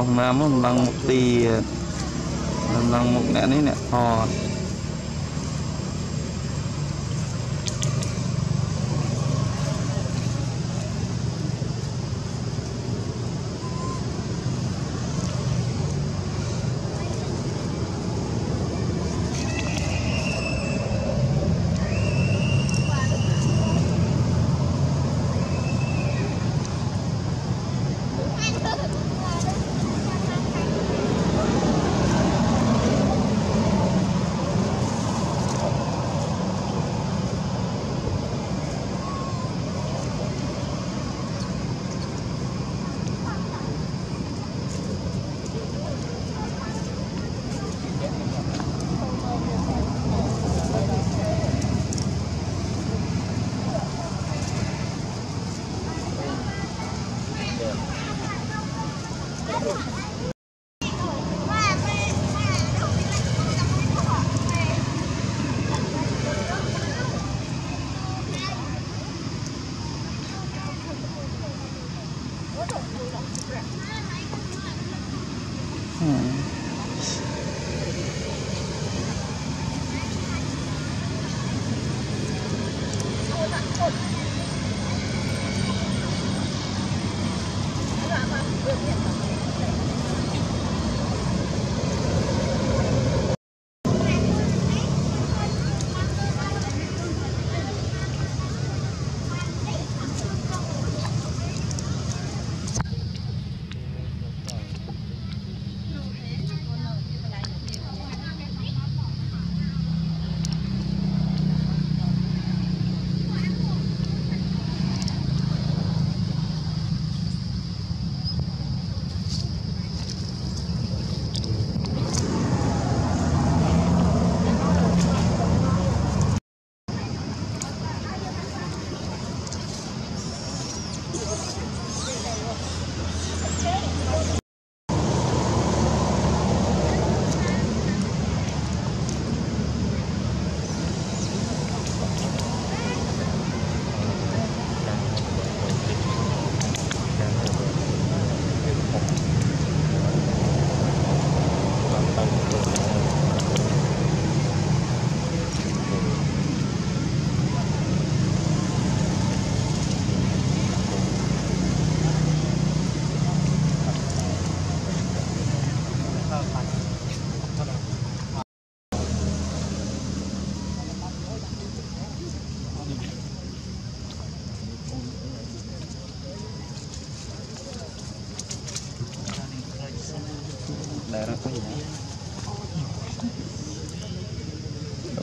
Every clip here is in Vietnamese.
របស់ណាមកឡើងមុខទីឡើងមុខអ្នកនេះអ្នកថត Come on.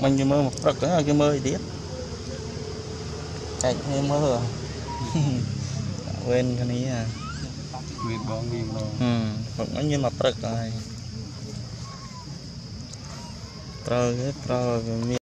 Mình cái mơ một rất là cái mơ tiết chạy cái mơ quên cái này à. Quên bóng đi mà ừ một nó như mà rất rồi trời cái trời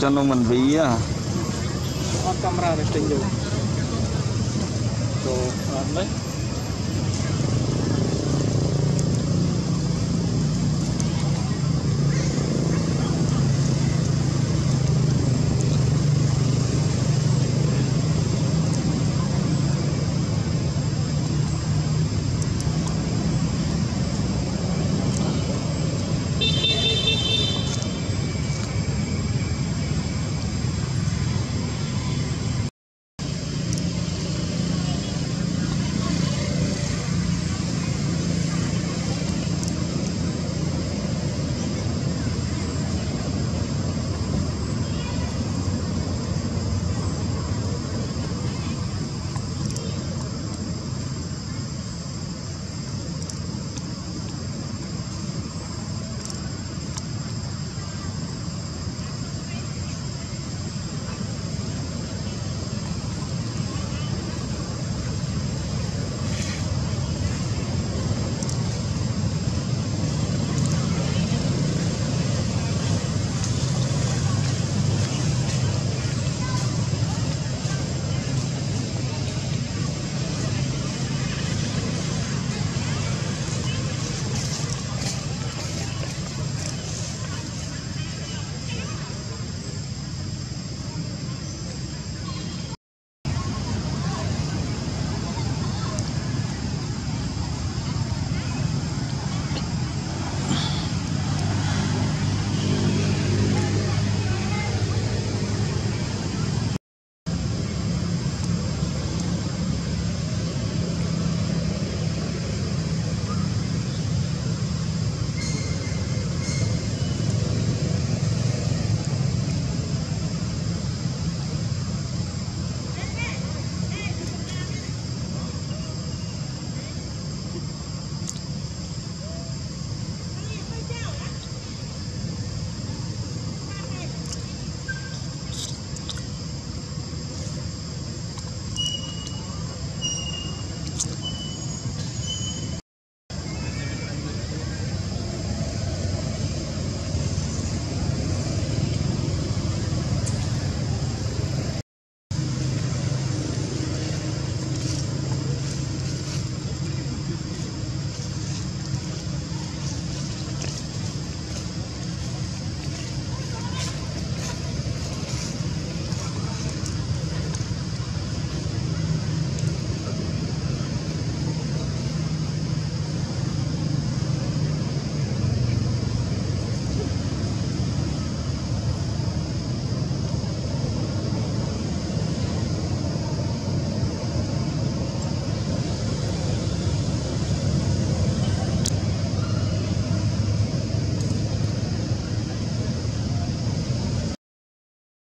चलो मन भैया और कमरा है तो